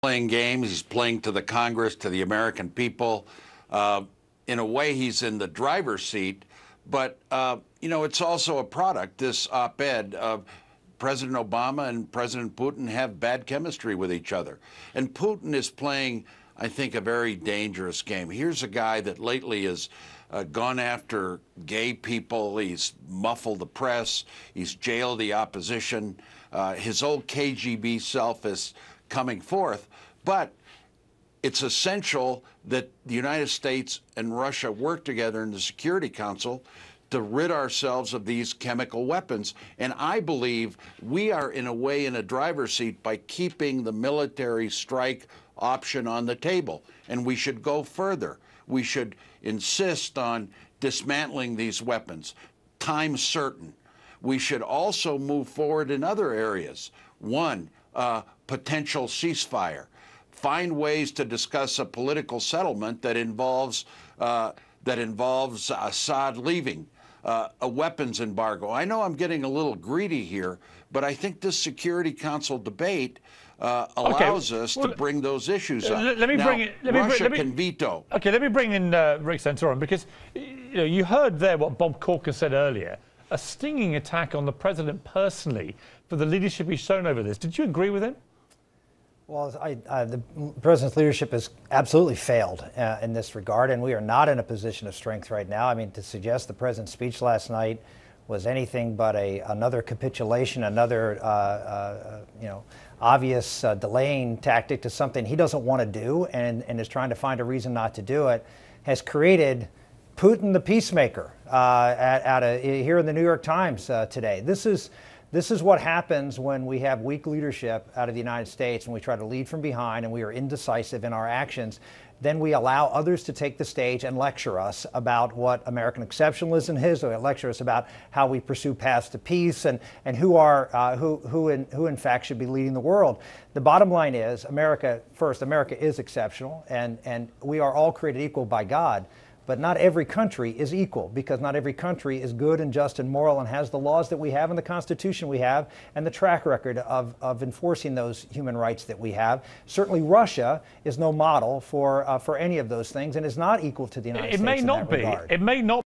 playing games. He's playing to the Congress, to the American people. Uh, in a way, he's in the driver's seat. But, uh, you know, it's also a product, this op ed of President Obama and President Putin have bad chemistry with each other. And Putin is playing, I think, a very dangerous game. Here's a guy that lately has uh, gone after gay people, he's muffled the press, he's jailed the opposition. Uh, his old KGB self is coming forth. But it's essential that the United States and Russia work together in the Security Council to rid ourselves of these chemical weapons. And I believe we are, in a way, in a driver's seat by keeping the military strike option on the table. And we should go further. We should insist on dismantling these weapons, time certain. We should also move forward in other areas. One, uh, potential ceasefire. Find ways to discuss a political settlement that involves uh, that involves Assad leaving uh, a weapons embargo. I know I'm getting a little greedy here, but I think this Security Council debate uh, allows okay. us well, to bring those issues up. Let me now, bring it. Let Russia me, let me, can veto. Okay, let me bring in uh, Rick Santorum because you know you heard there what Bob Corker said earlier. A stinging attack on the president personally for the leadership he's shown over this. Did you agree with him? Well, I, uh, the president's leadership has absolutely failed uh, in this regard, and we are not in a position of strength right now. I mean, to suggest the president's speech last night was anything but a another capitulation, another uh, uh you know obvious uh, delaying tactic to something he doesn't want to do, and, and is trying to find a reason not to do it, has created Putin the peacemaker uh, at, at a, here in the New York Times today. This is this is what happens when we have weak leadership out of the United States and we try to lead from behind and we are indecisive in our actions. Then we allow others to take the stage and lecture us about what American exceptionalism is, or lecture us about how we pursue paths to peace and, and who are uh, who who in, who in fact should be leading the world. The bottom line is America first. America is exceptional, and and we are all created equal by God. But not every country is equal because not every country is good and just and moral and has the laws that we have and the Constitution we have and the track record of, of enforcing those human rights that we have. Certainly, Russia is no model for, uh, for any of those things and is not equal to the United it States. It may not be. Regard. It may not